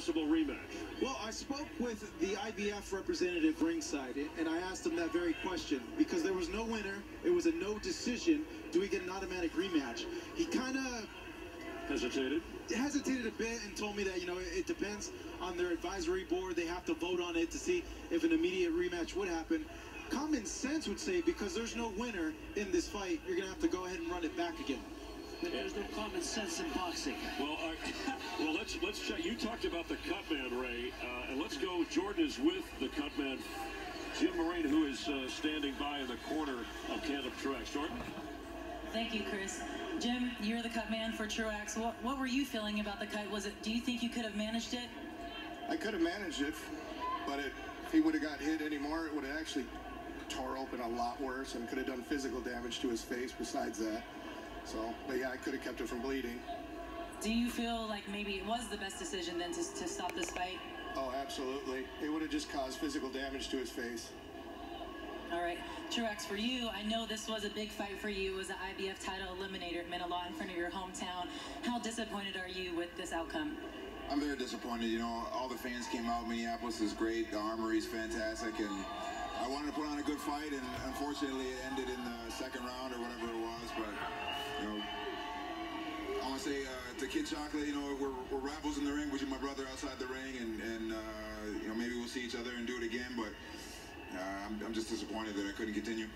possible rematch? Well, I spoke with the IBF representative ringside, and I asked him that very question because there was no winner. It was a no decision. Do we get an automatic rematch? He kind of Hesitated? hesitated a bit and told me that you know it depends on their advisory board. They have to vote on it to see if an immediate rematch would happen. Common sense would say because there's no winner in this fight, you're gonna have to go ahead and run it back again. There's no common sense in boxing. Well, uh, well, let's let's check. You talked about the cut man, Ray, uh, and let's go. Jordan is with the cut man, Jim Moraine, who is uh, standing by in the corner of Caleb Truax. Jordan. Thank you, Chris. Jim, you're the cut man for Truax. What, what were you feeling about the cut? Was it? Do you think you could have managed it? I could have managed it, but it, if he would have got hit anymore, it would have actually tore open a lot worse and could have done physical damage to his face besides that. So, but yeah, I could have kept it from bleeding. Do you feel like maybe it was the best decision then to, to stop this fight? Oh, absolutely. It would have just caused physical damage to his face. All right, Truax, for you, I know this was a big fight for you. It was an IBF title eliminator. It meant a lot in front of your hometown. How disappointed are you with this outcome? I'm very disappointed. You know, all the fans came out. Minneapolis is great. The Armory is fantastic, and I wanted to put on a good fight, and unfortunately, it ended in the second round or whatever it was. But you know, I want to say uh, to Kid Chocolate, you know, we're, we're rivals in the ring, which is my brother outside the ring, and and uh, you know maybe we'll see each other and do it again. But uh, I'm, I'm just disappointed that I couldn't continue.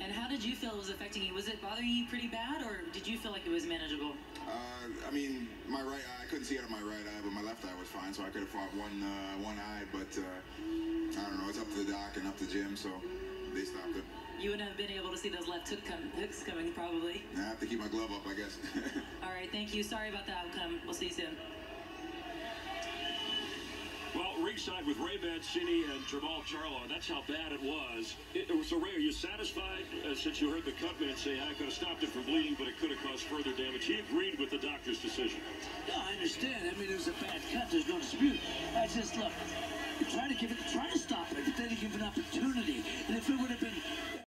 And how did you feel it was affecting you? Was it bothering you pretty bad, or did you feel like it was manageable? Uh, I mean, my right eye, I couldn't see out of my right eye, but my left eye was fine, so I could have fought one uh, one eye. But uh, I don't know, it's up to the doc and up to Jim, so they stopped it. You wouldn't have been able to see those left hook com- hooks coming, probably. I have to keep my glove up, I guess. All right, thank you. Sorry about the outcome. We'll see you soon. Well, ringside with Ray Mancini and Jamal Charlo. That's how bad it was. It, so, Ray, are you satisfied uh, since you heard the cut man say, I could have stopped it from bleeding, but it could have caused further damage? He agreed with the doctor's decision. No, I understand. I mean, it was a bad cut. There's no dispute. I just look. You're trying to give it, trying to stop it, but then you give an opportunity. And if it